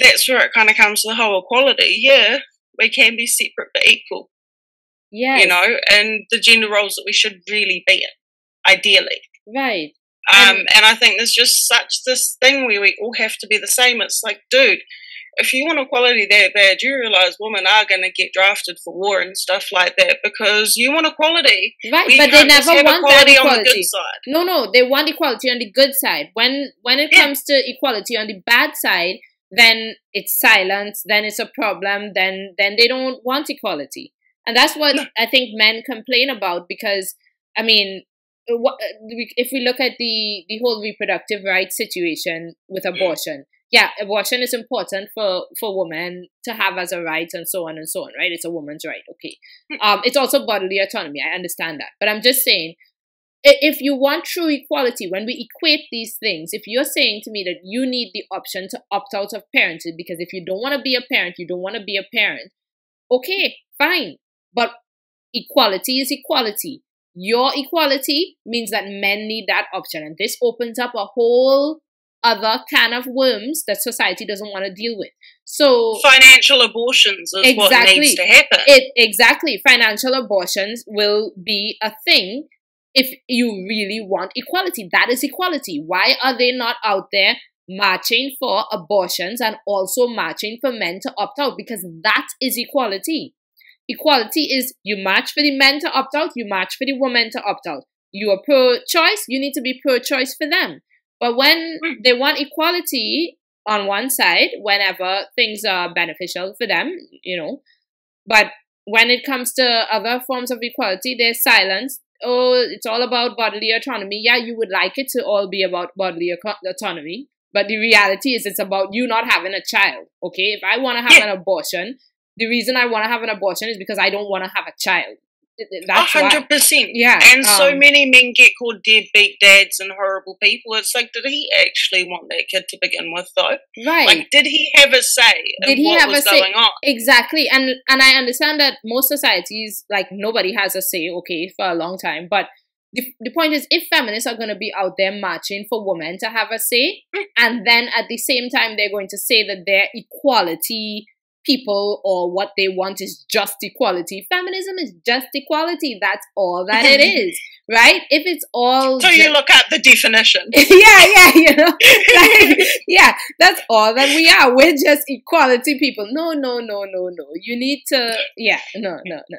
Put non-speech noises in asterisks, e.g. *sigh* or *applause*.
that's where it kind of comes to the whole equality. Yeah, we can be separate but equal. Yeah. You know, and the gender roles that we should really be in, ideally. Right. Um, and, and I think there's just such this thing where we all have to be the same. It's like, dude, if you want equality that bad, you realize women are going to get drafted for war and stuff like that because you want equality. Right, We but they never want that equality on the good side. No, no, they want equality on the good side. When when it Yeah. comes to equality on the bad side, then it's silence, then it's a problem, then then they don't want equality. And that's what No. I think men complain about because I mean, uh, uh, if we look at the the whole reproductive rights situation with abortion, yeah, abortion is important for for women to have as a right and so on and so on, right? It's a woman's right, okay. Hmm. Um, it's also bodily autonomy. I understand that, but I'm just saying, if you want true equality, when we equate these things, if you're saying to me that you need the option to opt out of parenting because if you don't want to be a parent, you don't want to be a parent, okay, fine, but equality is equality. Your equality means that men need that option, and this opens up a whole other can of worms that society doesn't want to deal with. So Financial abortions is what Exactly. needs to happen. it exactly financial abortions will be a thing if you really want equality. That is equality. Why are they not out there marching for abortions and also marching for men to opt out? Because that is equality. Equality is you march for the men to opt out, you march for the women to opt out. You are pro choice, you need to be pro choice for them. But when Hmm. they want equality on one side, whenever things are beneficial for them, you know, but when it comes to other forms of equality, there's silence. Oh, it's all about bodily autonomy. Yeah, you would like it to all be about bodily autonomy, but the reality is it's about you not having a child. Okay, if I want to have Yeah. an abortion, the reason I want to have an abortion is because I don't want to have a child. Th- th- A That's hundred percent. Yeah, And so um, many men get called deadbeat dads and horrible people. It's like, did he actually want that kid to begin with, though? Right. Like, did he have a say in Did he what have was a say? going on? Exactly, and and I understand that most societies, like nobody has a say, okay, for a long time. But the, the point is, if feminists are going to be out there marching for women to have a say, Mm. and then at the same time they're going to say that they're equality people or what they want is just equality. Feminism is just equality. That's all that it *laughs* is, right? If it's all So you look up the definition. *laughs* yeah, yeah, you know, *laughs* like, yeah, that's all that we are. We're just equality people. No, no, no, no, no. You need to, yeah, no, no, no.